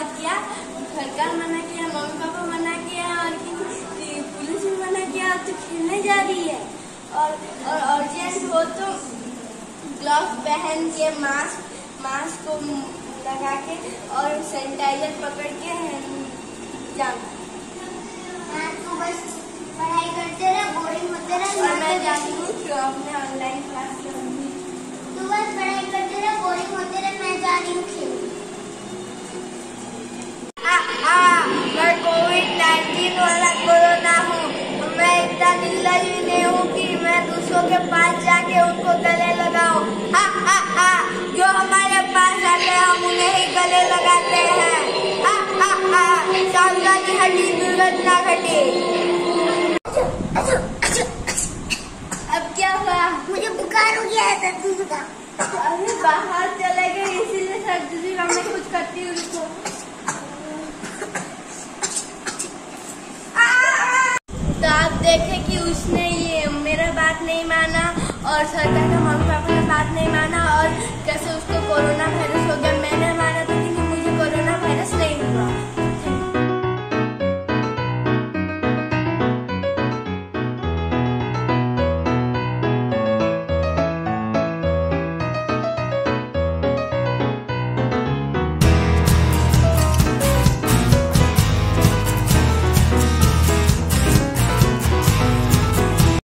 हाँ क्या घर का मना किया मम्मी पापा मना किया और पुलिस भी मना किया तो खेलने जा रही है। और और अर्जेंट हो तो ग्लव्स पहन के मास्क मास्क को लगा के और सैनिटाइजर पकड़ के जाना। हाँ, बस पढ़ाई करते रहे बोरिंग होते रहे और मैं जाती हूँ तो अपने ऑनलाइन क्लास करूँगी तू बस पढ़ाई करते रह बोरिंग होते रह मैं जा रही हूँ खेलने मैं कोविड नाइन्टीन वाला कोरोना हूँ। मैं इतना भी नहीं हूँ कि मैं दूसरों के पास जाके उनको गले लगाऊँ। हा हा हा जो हमारे पास आते हैं हम उन्हें ही गले लगाते हैं। हा हा हा की दुर्घटना घटी। अब क्या हुआ? मुझे बुखार हो गया है सर्दी जुकाम अरे बाहर चले गए इसीलिए सर्दी जुकाम में कुछ करती हूँ उसको तो आप देखे कि उसने ये मेरा बात नहीं माना और सरकार का मम्मी पापा ने बात नहीं माना और कैसे उसको कोरोना